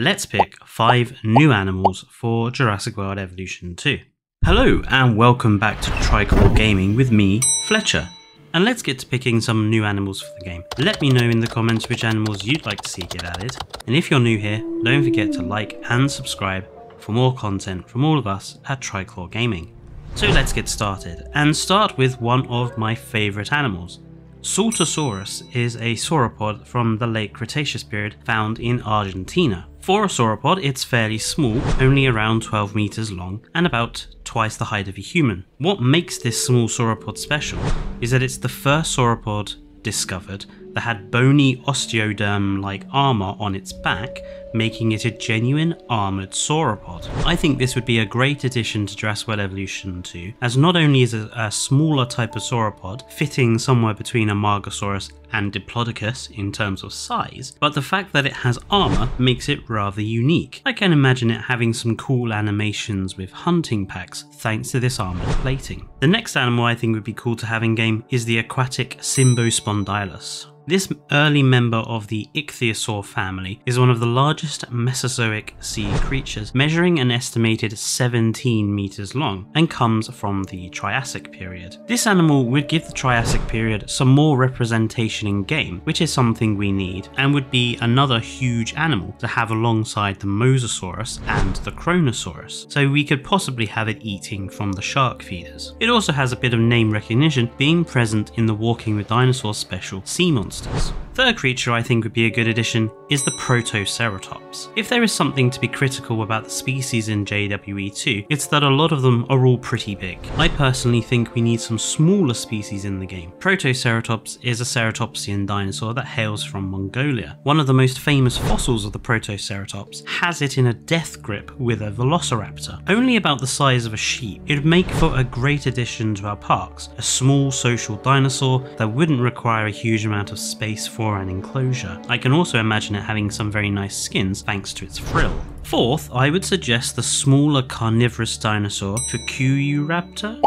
let's pick 5 new animals for Jurassic World Evolution 2. Hello and welcome back to Tri-Claw Gaming with me, Fletcher. And let's get to picking some new animals for the game. Let me know in the comments which animals you'd like to see get added. And if you're new here, don't forget to like and subscribe for more content from all of us at Tri-Claw Gaming. So let's get started, and start with one of my favourite animals, Saltasaurus is a sauropod from the late Cretaceous period found in Argentina. For a sauropod, it's fairly small, only around 12 meters long and about twice the height of a human. What makes this small sauropod special is that it's the first sauropod discovered that had bony osteoderm-like armour on its back, making it a genuine armoured sauropod. I think this would be a great addition to World Evolution 2, as not only is it a smaller type of sauropod, fitting somewhere between Amargasaurus and Diplodocus in terms of size, but the fact that it has armour makes it rather unique. I can imagine it having some cool animations with hunting packs thanks to this armoured plating. The next animal I think would be cool to have in game is the aquatic Cymbospondylus. This early member of the Ichthyosaur family is one of the largest Mesozoic sea creatures, measuring an estimated 17 meters long, and comes from the Triassic period. This animal would give the Triassic period some more representation in game, which is something we need, and would be another huge animal to have alongside the Mosasaurus and the Kronosaurus, so we could possibly have it eating from the shark feeders. It also has a bit of name recognition, being present in the Walking with Dinosaurs special Sea Monster monsters. Third creature I think would be a good addition is the Protoceratops. If there is something to be critical about the species in JWE2, it's that a lot of them are all pretty big. I personally think we need some smaller species in the game. Protoceratops is a ceratopsian dinosaur that hails from Mongolia. One of the most famous fossils of the Protoceratops has it in a death grip with a velociraptor. Only about the size of a sheep, it would make for a great addition to our parks, a small social dinosaur that wouldn't require a huge amount of space for an enclosure. I can also imagine it having some very nice skins thanks to its frill. Fourth, I would suggest the smaller carnivorous dinosaur Fukuiraptor.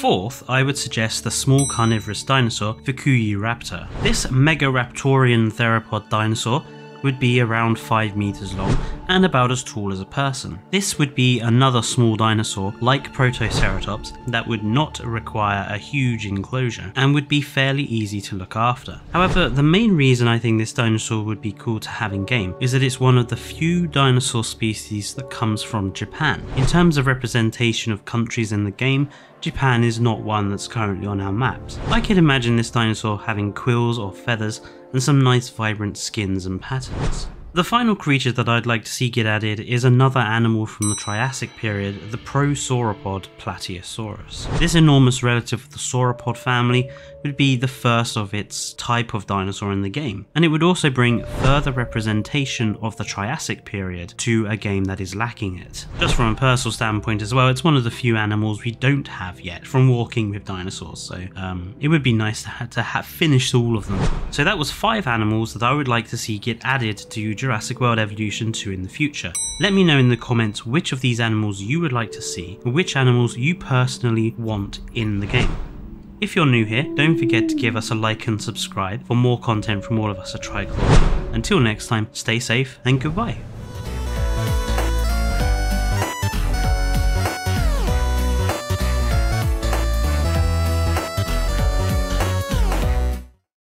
Fourth, I would suggest the small carnivorous dinosaur Fukuiraptor. This Megaraptorian theropod dinosaur would be around 5 meters long and about as tall as a person. This would be another small dinosaur like Protoceratops that would not require a huge enclosure and would be fairly easy to look after. However, the main reason I think this dinosaur would be cool to have in game is that it's one of the few dinosaur species that comes from Japan. In terms of representation of countries in the game, Japan is not one that's currently on our maps. I could imagine this dinosaur having quills or feathers and some nice vibrant skins and patterns. The final creature that I'd like to see get added is another animal from the Triassic period, the Prosauropod Plateosaurus. This enormous relative of the sauropod family would be the first of its type of dinosaur in the game, and it would also bring further representation of the Triassic period to a game that is lacking it. Just from a personal standpoint as well, it's one of the few animals we don't have yet from walking with dinosaurs, so um, it would be nice to, to have finished all of them. So that was five animals that I would like to see get added to Jurassic World Evolution 2 in the future. Let me know in the comments which of these animals you would like to see, which animals you personally want in the game. If you're new here, don't forget to give us a like and subscribe for more content from all of us at Tri-Claw. Until next time, stay safe and goodbye.